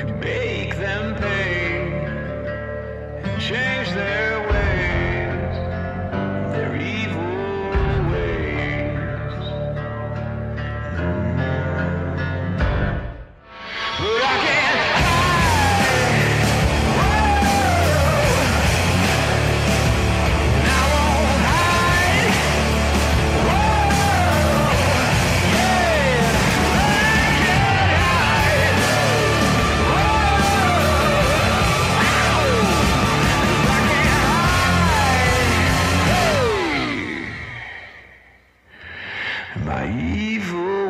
to make My evil.